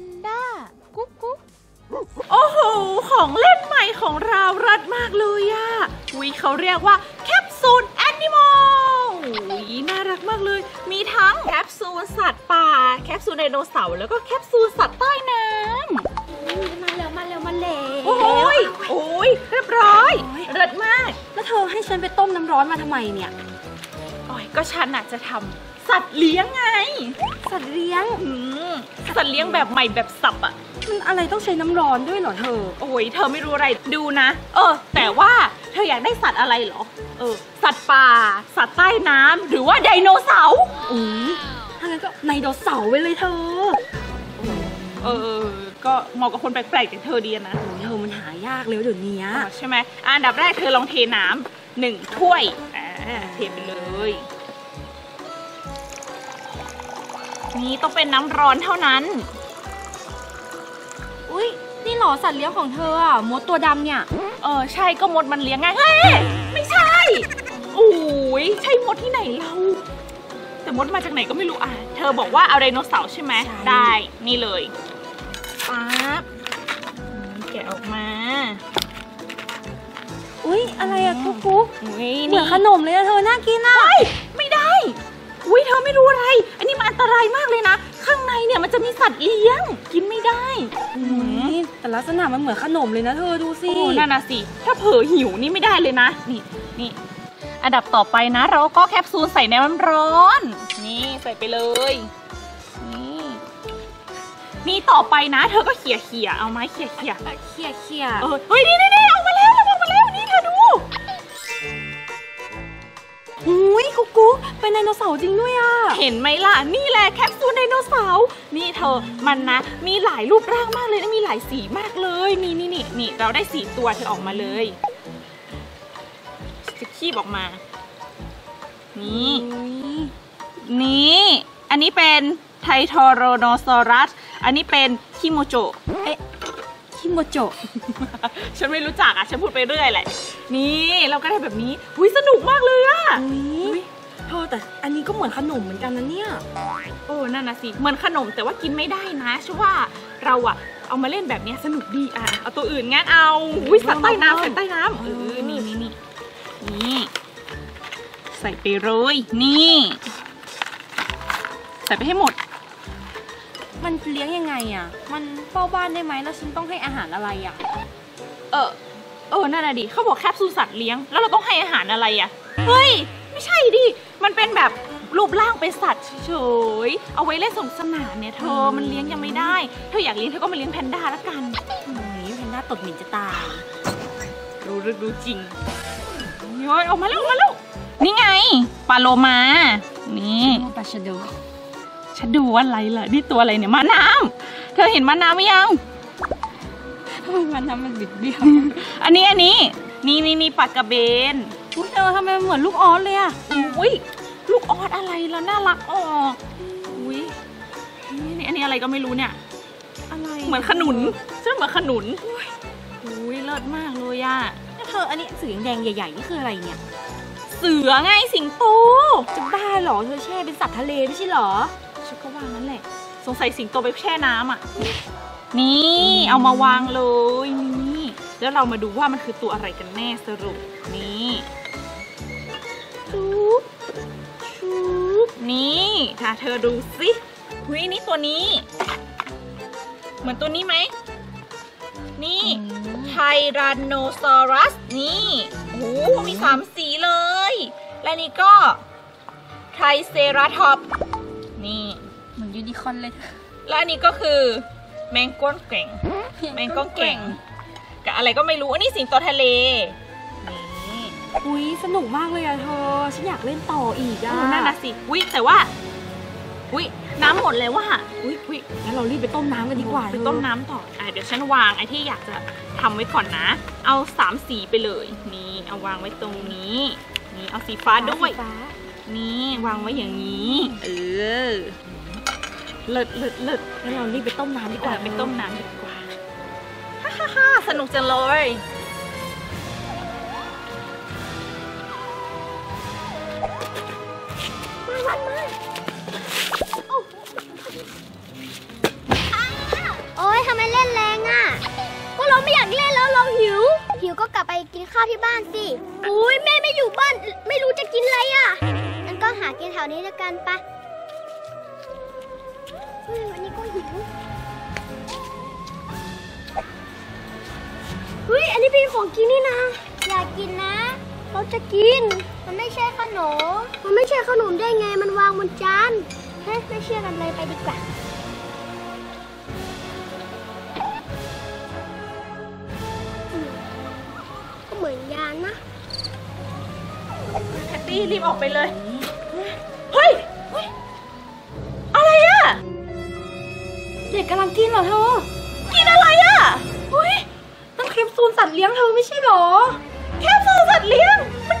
นด้า กุ๊กกุ๊กโอ้โห ของเล่นใหม่ของเรารัดมากเลยอะวิเขาเรียกว่า capsule animal วิน่ารักมากเลย มีทั้งแคปซูลสัตว์ป่า แคปซูลไดโนเสาร์แล้วก็แคปซูลสัตว์ใต้น้ำมาเร็วมาเร็วมาเร็วโอ้ยโอ้ยเรียบร้อยเลิศมาก แล้วเธอให้ฉันไปต้มน้ำร้อนมาทำไมเนี่ย โอ้ยก็ฉันน่ะจะทำ สัตว์เลี้ยงไง สัตว์เลี้ยง อืมสัตว์เลี้ยงแบบใหม่แบบสับอะมันอะไรต้องใช้น้ำร้อนด้วยเหรอเธอ โอ้ยเธอไม่รู้อะไรดูนะ เออ แต่ว่าเธออยากได้สัตว์อะไรเหรอ เออ สัตว์ป่า สัตว์ใต้น้ำหรือว่าไดโนเสาร์อุ้ยถ้างั้นก็ไดโนเสาร์ไปเลยเธอเออเออ ก็เหมาะกับคนแปลกๆอย่างเธอดีอะนะ โอ้ยเธอมันหายากเลยเดี๋ยวนี้อะใช่ไหมอันดับแรกเธอลองเทน้ำหนึ่งถ้วยอ่าเทไปเลย นี่ต้องเป็นน้ำร้อนเท่านั้น อุ้ยนี่เหรอสัตว์เลี้ยงของเธออะมดตัวดำเนี่ย เออใช่ก็มดมันเลี้ยงไงเฮ้ยไม่ใช่โอ้ยใช่มดที่ไหนเราแต่มดมาจากไหนก็ไม่รู้อะ เธอบอกว่าเอาไดโนเสาร์ใช่ไหมใช่ได้ นี่เลยปั๊บอืมแกะออกมา อุ้ยอะไรอะกุ๊กกุ๊กอุ้ยเหมืนี่อนขนมเลยอะเธอ น่ากินอะเฮ้ยไม่ได้ อุ้ยเธอไม่รู้อะไร อันนี้มันอันตรายมากเลยนะ ข้างในเนี่ยมันจะมีสัตว์เลี้ยง กินไม่ได้นี่แต่ลักษณะมันเหมือนขนมเลยนะเธอดูสิ โอ้นั่นน่ะสิ ถ้าเผลอหิวนี่ไม่ได้เลยนะ นี่นี่อันดับต่อไปนะ เราก็แคปซูลใส่ในน้ำร้อน นี่ใส่ไปเลย นี่นี่ต่อไปนะ เธอก็เขี่ยเขี่ยๆเอาไม้เขี่ยเขี่ยเขี่ยเขี่ยๆเออเฮ้ยนี่นี่นี่ออกมาแล้วออกมาแล้วนี่เธอดู อุ้ยกุ๊กกุ๊กเป็นไดโนเสาร์จริงด้วยอะเห็นไหมล่ะ นี่แหละแคปซูลไดโนเสาร์นี่เธอมันนะ มีหลายรูปร่างมากเลยนะมีหลายสีมากเลย นี่นี่นี่นี่เราได้สีตัวเธอออกมาเลยจะคีบออกมา นี่ นี่ อันนี้เป็นไททอโรโนซอรัส อันนี้เป็นคิโมโจ คิโมโจะฉันไม่รู้จักอะ ฉันพูดไปเรื่อยแหละ นี่เราก็ได้แบบนี้หุยสนุกมากเลยอะอุ้ยเธอแต่อันนี้ก็เหมือนขนมเหมือนกันนะเนี่ย โอ้นั่นนะสิ เหมือนขนมแต่ว่ากินไม่ได้นะฉันว่าเราอะเอามาเล่นแบบเนี้ยสนุกดีอะ เอาตัวอื่นงั้นเอาอุ้ยสัตว์ใต้น้ำสัตว์ใต้น้ำเออ นี่นี่นี่นี่ ใส่ไปเลยนี่ ใส่ไปให้หมด มันเลี้ยงยังไงอะมันเฝ้าบ้านได้ไหมแล้วฉันต้องให้อาหารอะไรอะเออ เออ นั่นน่ะดิเขาบอกแคปซูลสัตว์เลี้ยง แล้วเราต้องให้อาหารอะไรอะเฮ้ย ไม่ใช่ดิ มันเป็นแบบรูปร่างเป็นสัตว์เฉยๆเอาไว้เล่นสนุกสนานเนี่ยเธอ มันเลี้ยงยังไม่ได้ เธออยากเลี้ยงเธอก็มาเลี้ยงแพนด้าละกันอุ้ยแพนด้าตดหมิ่นจะตาย รู้ลึกรู้จริงเฮ้ยออกมาแล้วออกมาแล้ว นี่ไง ปลาโลมา นี่ปลาชะโด ฉันดูว่าอะไรล่ะนี่ตัวอะไรเนี่ยมะน้ำเธอเห็นมะน้ำไหมยังทำไมมันทำมันบิดเบี้ยวอันนี้อันนี้ นี่นี่นี่ปลากระเบนอุ้ยเธอทำไมมันเหมือนลูกออสเลยอะอุ้ยลูกออดอะไรแล้วน่ารักออกอุ้ยนี่นี่อันนี้อะไรก็ไม่รู้เนี่ยอะไรเหมือนขนุนใช่เหมือนขนุนอุ้ยเลิศมากเลยอะเธออันนี้สีแดงๆใหญ่ๆนี่คืออะไรเนี่ยเสือไงสิงโตจะบ้าเหรอเธอแช่เป็นสัตว์ทะเลไม่ใช่เหรอ ฉันก็ว่างั้นแหละ สงสัยสิงโตไปแช่น้ำอะ นี่เอามาวางเลยนี่แล้วเรามาดูว่ามันคือตัวอะไรกันแน่สรุปนี่ชุบชุบนี่ถ้าเธอดูสิหุยนี่ตัวนี้ เหมือนตัวนี้ไหมนี่ไทรันโนซอรัส นี่โอ้โหมีสามสีเลย และนี่ก็ไทรเซราทอป นี่ เหมือนยูนิคอร์นเลย และอันนี้ก็คือแมงก้นแก่ง แมงก้นแก่งกับอะไรก็ไม่รู้ อันนี้สิงโตทะเลนี่อุ้ยสนุกมากเลยอะเธอ ฉันอยากเล่นต่ออีกอะโอ้นั่นนะสิวิแต่ว่าวิน้ำหมดแล้วว่ะวิวิงั้นเรารีบไปต้มน้ำกันดีกว่าไปต้มน้ำต่ออะเดี๋ยวฉันวางไอ้ที่อยากจะทำไว้ก่อนนะ เอาสามสีไปเลย นี่เอาวางไว้ตรงนี้ นี่เอาสีฟ้าด้วยฟ้านี่วางไว้อย่างนี้ เออ เลิศเลิศเลิศงั้นเรารีบไปต้มน้ำดีกว่าไปต้มน้ำดีกว่าฮ่าฮ่าสนุกจังเลยโอ๊ยทำไมเล่นแรงอะ ก็เราไม่อยากเล่นแล้วเราหิว หิวก็กลับไปกินข้าวที่บ้านสิ อุ้ยแม่ไม่อยู่บ้าน ไม่รู้จะกินอะไรอะงั้นก็หากินแถวนี้แล้วกันปะ เฮ้ยวันนี้ก็หิวเฮ้ยอันนี้เป็นของกินนี่นะ อยากกินนะ เราจะกิน มันไม่ใช่ขนม มันไม่ใช่ขนมได้ไง มันวางบนจานเฮ้ยไม่เชื่อกันเลยไปดีกว่าก็เหมือนยางนะ แพตตี้รีบออกไปเลย กำลังกินเหรอเธอ กินอะไรอะเฮ้ยนั่นแคปซูลสัตว์เลี้ยงเธอไม่ใช่เหรอ แคปซูลสัตว์เลี้ยง มัน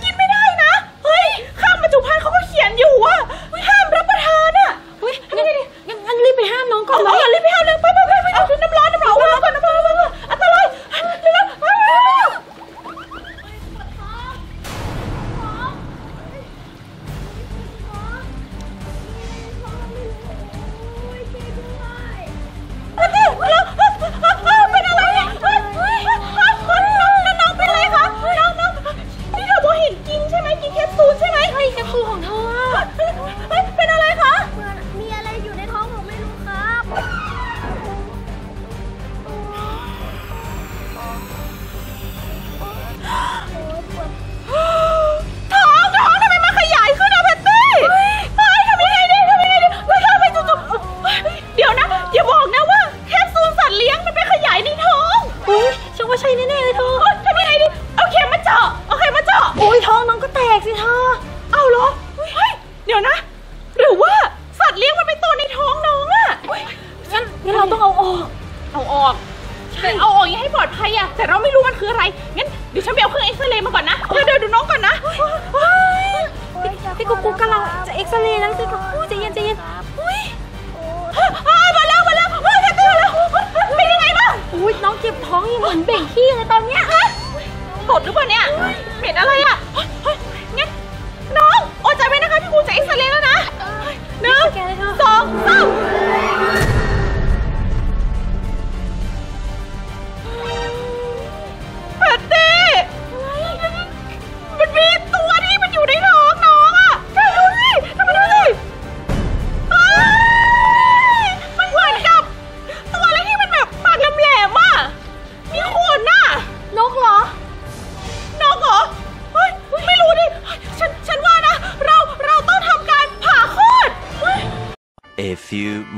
อ็กซเรย์แล้วสิกุ๊กกุ๊กใจเย็นใจเย็นอุ้ยเฮ้ยมาแล้วมาแล้วเฮ้ยแคทตี้มาแล้วเป็นยังไงบ้างอุ้ยน้องเจ็บท้องยังเหมือนเบ่งขี้เลยตอนเนี้ยฮะตดหรือเปล่าเนี่ยเหม็นอะไรอะเฮ้ยงั้นน้องอดใจไว้นะคะพี่ครูจะเอ็กซเรย์แล้วนะหนึ่งแกเลยเธอสองสาม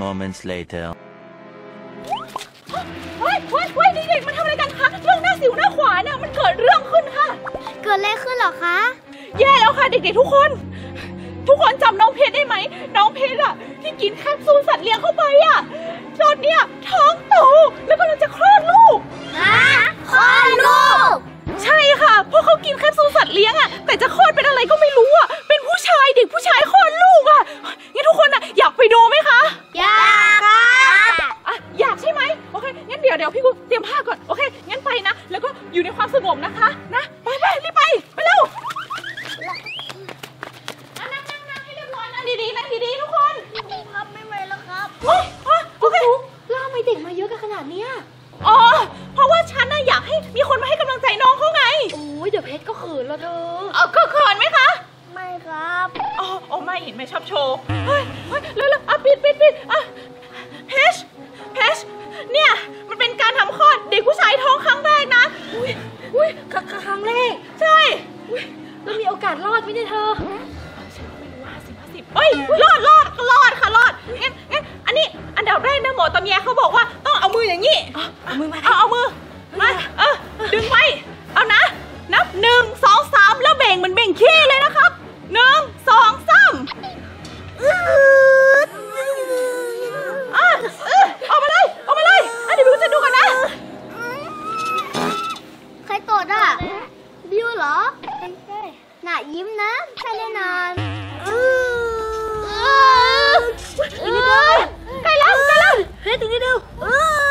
moments later. เฮ้ยเฮ้ยเฮ้ยเด็กๆมันทำอะไรกันคะเรื่องหน้าสิวหน้าขวานน่ะมันเกิดเรื่องขึ้นค่ะ เกิดอะไรขึ้นเหรอคะ แย่แล้วค่ะเด็กๆทุกคน ทุกคนจำน้องเพชรได้ไหม น้องเพชรอะ อยู่ในความสงบนะคะ นะ ไปไปรีบไป ไปเร็วอะนั่งนั่งนั่งให้เรียบร้อยนั่งดีๆนั่งดีๆทุกคนครับไม่ไหวแล้วครับเฮ้ยเฮ้ยโอเคแล้วทำไมเด็กมาเยอะกันขนาดเนี้ยอ๋อ เพราะว่าฉันน่ะอยากให้มีคนมาให้กำลังใจน้องเขาไง โอ้ยเดี๋ยวเพชรก็เขินแล้วเธอเออก็เขินไหมคะ ไม่ครับ อ๋ออ๋อไม่เห็นไหมชอบโชว์ เฮ้ยเฮ้ยเร็วๆอะปิดปิดปิดอะเพชเพชเนี่ย อุ้ยอุ้ยคครั้งแรก ใช่แล้วมีโอกาสรอดไหมเนี่ยเธอเฮ้ยรอดรอดรอดค่ะรอดงั้นงั้นอันนี้อันดับแรกนะหมอตำแยเขาบอกว่าต้องเอามืออย่างนี้เอามือมาเอาเอามือมาเออ บิวเหรอใช่น่ะยิ้มนะใช่แน่นอนอืออีกนิดเดียวใกล้แล้วใกล้แล้วเพชรอีกนิดเดียวเออ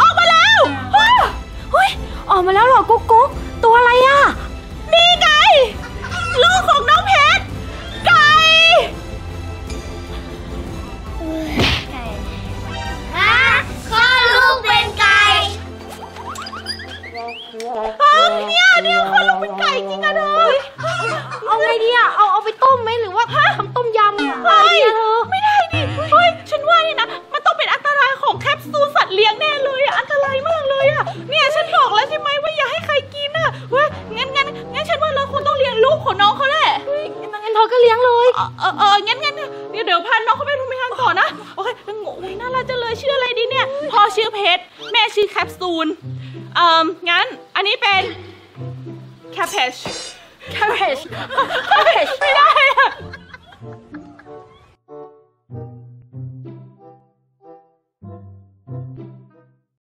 ออกมาแล้วเฮ้ยเฮ้ยออกมาแล้วเหรอกุ๊กกุ๊กตัวอะไรอะ เขาลงเป็นไก่จริงอะเดีอะเอาเอาไปต้มไหมหรือว่าทำต้มยำเฮ้ยไรอะไม่ได้ดิเฮ้ยฉันว่านี่นะมันต้องเป็นอันตรายของแคปซูลสัตว์เลี้ยงแน่เลยอะอันตรายมากเลยอะเนี่ยฉันบอกแล้วใช่ไหมว่าอย่าให้ใครกินอะเฮ้ยงั้นงั้นงั้นฉันว่าเราคงต้องเลี้ยงลูกของน้องเขาแหละงั้นเธอก็เลี้ยงเลยเออเออเองั้นงั้นเดี๋ยวเดี๋ยวพาน้องเขาไปโรงพยาบาลก่อนนะโอเคงงน่ารักจังเลยชื่ออะไรดีเนี่ยพ่อชื่อเพชรแม่ชื่อแคปซูลเอ่องั้นอันนี้เป็น แคป